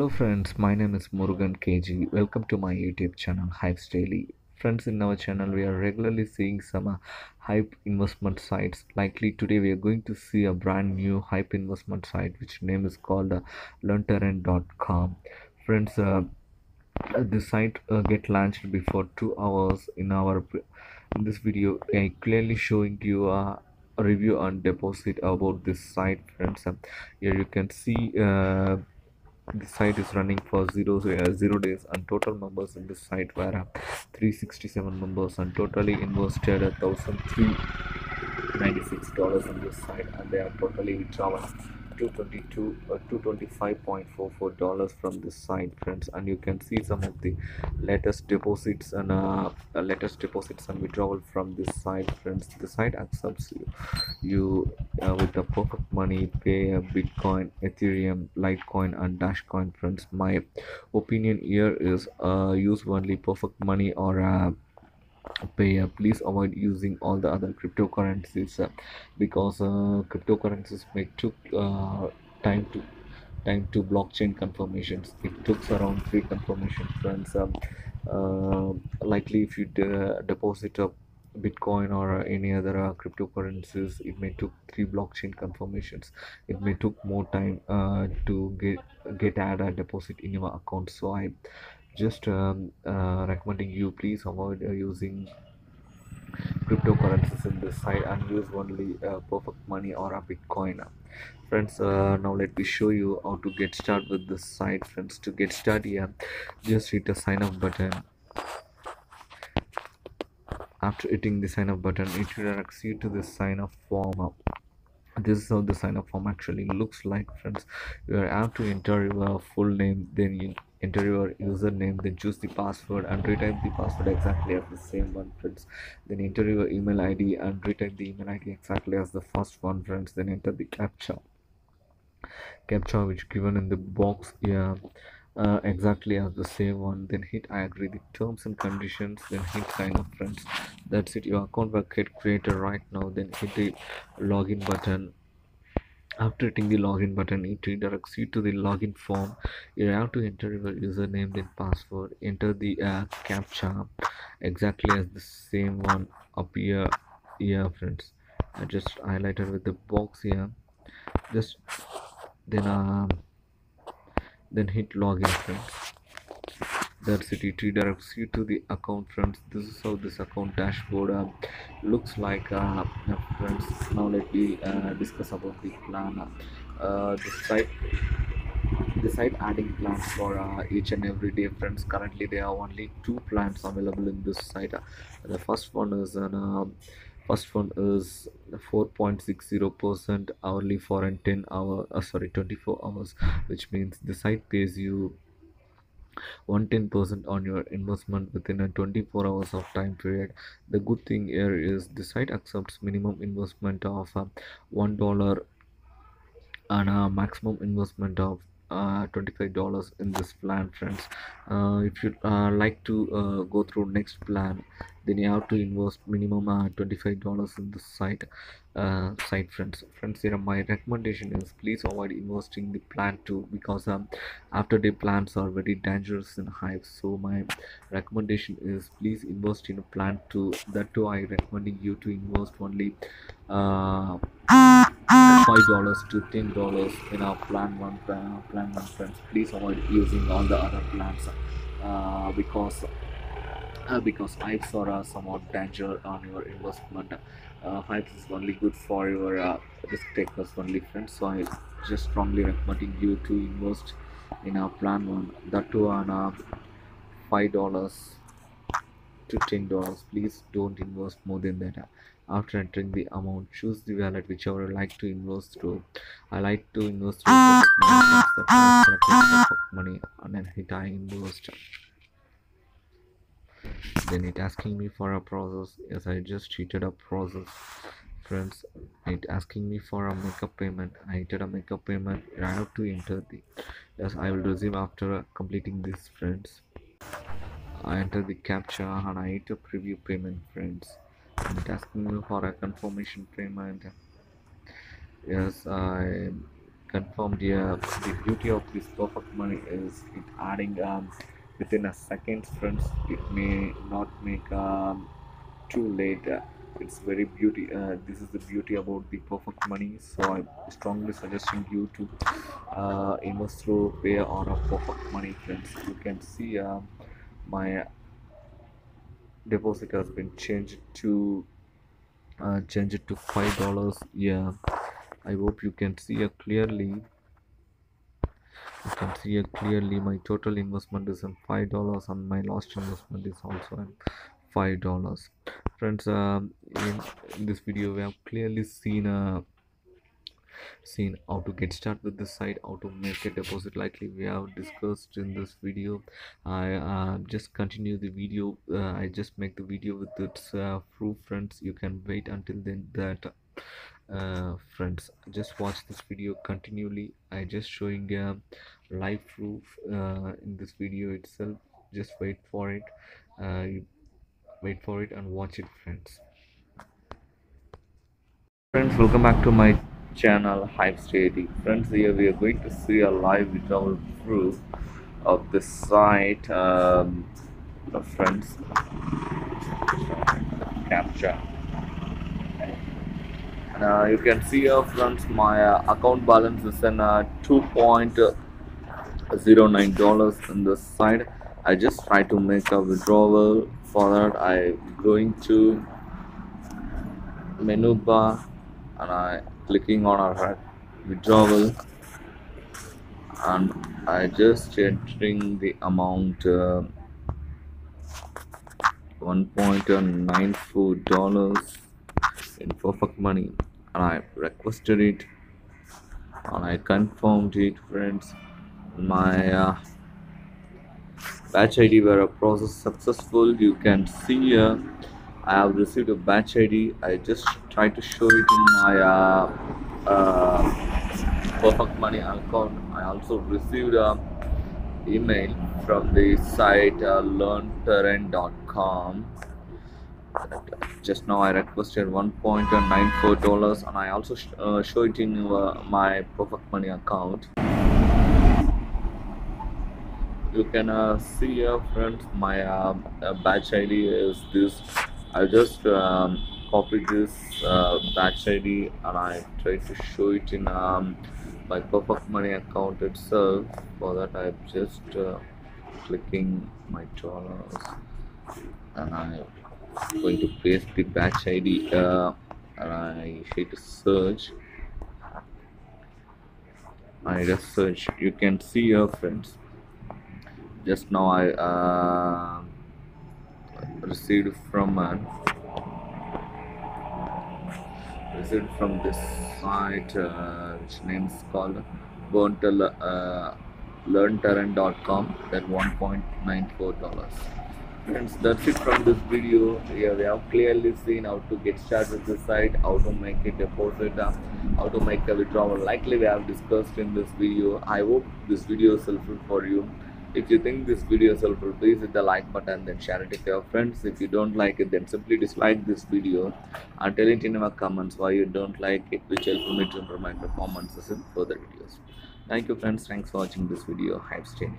Hello friends, my name is Murugan KG. Welcome to my YouTube channel Hyips Daily. Friends, in our channel we are regularly seeing some uh, hyip investment sites. Likely today we are going to see a brand new hyip investment site which name is called uh, luntern.com. Friends, uh, uh, this site get launched before two hours in our in this video I clearly showing you a review on deposit about this site friends here you can see the site is running for zero uh, zero days and total members in this site were uh, 367 members and totally invested a thousand three ninety six dollars on this site and they are totally withdrawn 222 uh, 225.44 dollars from this side friends. And you can see some of the latest deposits and uh, uh, latest deposits and withdrawal from this side friends. The site accepts you you uh, with the perfect money Payeer bitcoin ethereum litecoin and dashcoin friends. My opinion here is uh, use only perfect money or uh, pay uh, please avoid using all the other cryptocurrencies uh, because uh, cryptocurrencies may took uh, time to time to blockchain confirmations. It took around three confirmation friends um, uh, likely if you de- deposit a bitcoin or any other uh, cryptocurrencies it may took three blockchain confirmations. It may took more time uh, to get get add a deposit in your account. So i just um, uh, recommending you please avoid uh, using cryptocurrencies in this site and use only uh, perfect money or a bitcoin. Friends uh, now let me show you how to get started with this site. Friends to get started here just hit the sign up button. After hitting the sign up button it redirects you to the sign up form this is how the sign up form actually looks like friends. You have to enter your full name then you enter your username then choose the password and retype the password exactly as the same one friends. Then enter your email id and retype the email id exactly as the first one friends. Then enter the captcha. Captcha which given in the box here uh, exactly as the same one. Then hit i agree the terms and conditions then hit sign up friends. That's it. Your account will get created right now. Then hit the login button after hitting the login button it redirects you to the login form. You have to enter your username then password. Enter the uh, captcha exactly as the same one up here here friends. I just highlighted with the box here. Just then um then hit login friends that's it it redirects you to the account friends. This is how this account dashboard uh, looks like uh, now, friends. Now let me uh, discuss about the plan. Uh, the site site adding plans for uh, each and every day. Friends currently there are only two plans available in this site. Uh, the first one is an uh, first one is 4.60 percent hourly for an 10 hour uh, sorry 24 hours which means the site pays you 110% on your investment within a 24 hours of time period. The good thing here is the site accepts minimum investment of uh, one dollar and a maximum investment of uh, $25 in this plan friends. Uh, if you uh, like to uh, go through next plan then you have to invest minimum uh, $25 in the site site friends. Friends here my recommendation is please avoid investing the plan too because um, after day plans are very dangerous in hive so my recommendation is please invest in a plan too. That too i recommending you to invest only five dollars to ten dollars in our plan one uh, plan one friends. Please avoid using all the other plans uh, because uh, because hyips are uh, somewhat danger on your investment. Uh, is only good for your uh, risk takers only friends. So i just strongly recommending you to invest in our plan one. That too on uh, five dollars to ten dollars. Please don't invest more than that. After entering the amount choose the wallet whichever you like to invest through i like to invest through money the money and then hit i invest. Then it asking me for a process. Yes i just cheated a process. Friends it asking me for a makeup payment. I entered a makeup payment i have to enter the. Yes i will receive after completing this friends I enter the captcha and I hit a preview payment friends. It asking me for a confirmation payment. Yes I confirmed here the beauty of this perfect money is it adding um, within a second friends. It may not make um, too late. It's very beauty uh, this is the beauty about the perfect money. So i'm strongly suggesting you to uh, invest through pay or a perfect money friends. You can see uh, my deposit has been changed to uh, change it to five dollars. Yeah. I hope you can see it clearly. You can see it clearly. My total investment is in five dollars and my last investment is also in five dollars. Friends um, in, in this video we have clearly seen uh, seen how to get started with this site how to make a deposit likely we have discussed in this video. I uh, just continue the video. Uh, i just make the video with its uh, proof friends. You can wait until then that uh, friends. Just watch this video continually. I just showing a live proof uh, in this video itself. Just wait for it. Uh, wait for it and watch it friends. Friends welcome back to my channel Hyips Daily friends here we are going to see a live withdrawal proof of the site um, friends capture. And uh, you can see here friends my uh, account balance is in uh, 2.09 dollars in this side. I just try to make a withdrawal for that. I going to menu bar and I clicking on our withdrawal and I just entering the amount uh, 1.94 dollars in perfect money and I requested it and I confirmed it friends. My uh, batch ID were a process successful. You can see here I have received a batch ID. I just try to show it in my uh, uh, Perfect Money account. I also received a email from the site uh, luntern.com. Just now I requested 1.94 dollars, and I also sh uh, show it in uh, my Perfect Money account. You can uh, see here, friends. My uh, batch ID is this I just um, copied this uh, batch ID and I tried to show it in um, my Perfect Money account itself. For that, I'm just uh, clicking my dollars and I'm going to paste the batch ID uh, and I hit search. I just search. You can see here, friends. Just now I. Uh, received from an received from this site uh, which name is called Bontel, uh, luntern.com that 1.94 dollars. Friends that's it from this video. Here we have clearly seen how to get started with the site how to make a deposit uh, how to make a withdrawal likely we have discussed in this video. I hope this video is helpful for you if you think this video is helpful please hit the like button then share it with your friends. If you don't like it then simply dislike this video and tell it in our comments why you don't like it which help me to improve my performances in further videos. Thank you friends. Thanks for watching this video. Hype stay